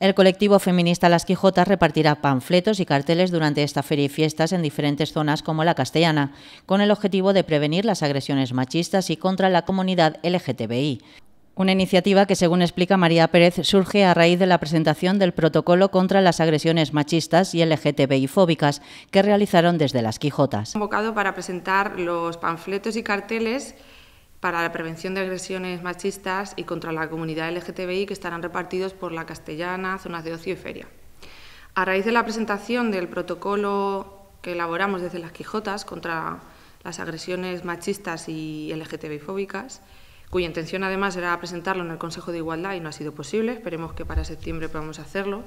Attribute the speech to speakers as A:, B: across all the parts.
A: El colectivo feminista Las Quijotas repartirá panfletos y carteles durante esta feria y fiestas en diferentes zonas como la castellana, con el objetivo de prevenir las agresiones machistas y contra la comunidad LGTBI. Una iniciativa que, según explica María Pérez, surge a raíz de la presentación del protocolo contra las agresiones machistas y LGTBI fóbicas que realizaron desde Las Quijotas.
B: Convocado para presentar los panfletos y carteles para la prevención de agresiones machistas y contra la comunidad LGTBI que estarán repartidos por la Castellana, zonas de ocio y feria. A raíz de la presentación del protocolo que elaboramos desde las Quijotas contra las agresiones machistas y LGTBI fóbicas, cuya intención además era presentarlo en el Consejo de Igualdad y no ha sido posible, esperemos que para septiembre podamos hacerlo,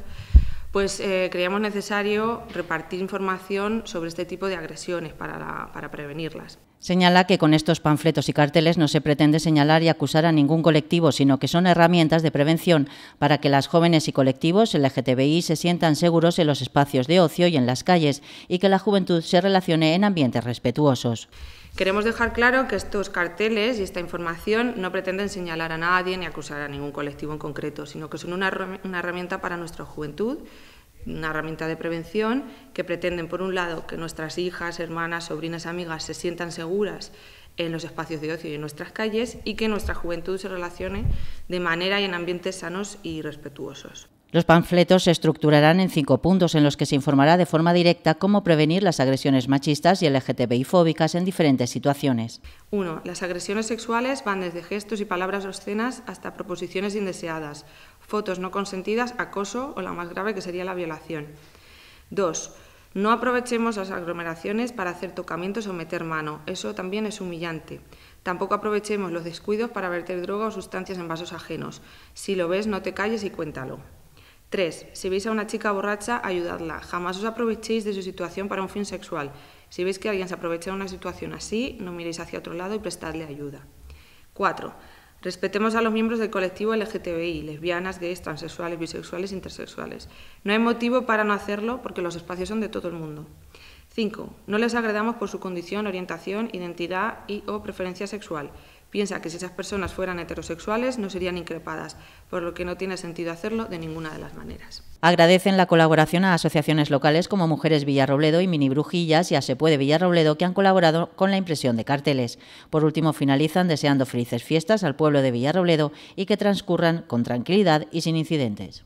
B: pues eh, creíamos necesario repartir información sobre este tipo de agresiones para, para prevenirlas.
A: Señala que con estos panfletos y carteles no se pretende señalar y acusar a ningún colectivo, sino que son herramientas de prevención para que las jóvenes y colectivos LGTBI se sientan seguros en los espacios de ocio y en las calles y que la juventud se relacione en ambientes respetuosos.
B: Queremos dejar claro que estos carteles y esta información no pretenden señalar a nadie ni acusar a ningún colectivo en concreto, sino que son una, herramienta para nuestra juventud una herramienta de prevención que pretenden, por un lado, que nuestras hijas, hermanas, sobrinas, amigas se sientan seguras en los espacios de ocio y en nuestras calles y que nuestra juventud se relacione de manera y en ambientes sanos y respetuosos.
A: Los panfletos se estructurarán en cinco puntos en los que se informará de forma directa cómo prevenir las agresiones machistas y LGTBI fóbicas en diferentes situaciones.
B: 1. Las agresiones sexuales van desde gestos y palabras obscenas hasta proposiciones indeseadas, fotos no consentidas, acoso o la más grave que sería la violación. 2. No aprovechemos las aglomeraciones para hacer tocamientos o meter mano, eso también es humillante. Tampoco aprovechemos los descuidos para verter droga o sustancias en vasos ajenos. Si lo ves, no te calles y cuéntalo. 3. Si veis a una chica borracha, ayudadla. Jamás os aprovechéis de su situación para un fin sexual. Si veis que alguien se aprovecha de una situación así, no miréis hacia otro lado y prestadle ayuda. 4. Respetemos a los miembros del colectivo LGTBI, lesbianas, gays, transexuales, bisexuales, intersexuales. No hay motivo para no hacerlo porque los espacios son de todo el mundo. 5. No les agredamos por su condición, orientación, identidad y o preferencia sexual. Piensa que si esas personas fueran heterosexuales no serían increpadas, por lo que no tiene sentido hacerlo de ninguna de las maneras.
A: Agradecen la colaboración a asociaciones locales como Mujeres Villarrobledo y Mini Brujillas y a Se Puede Villarrobledo que han colaborado con la impresión de carteles. Por último, finalizan deseando felices fiestas al pueblo de Villarrobledo y que transcurran con tranquilidad y sin incidentes.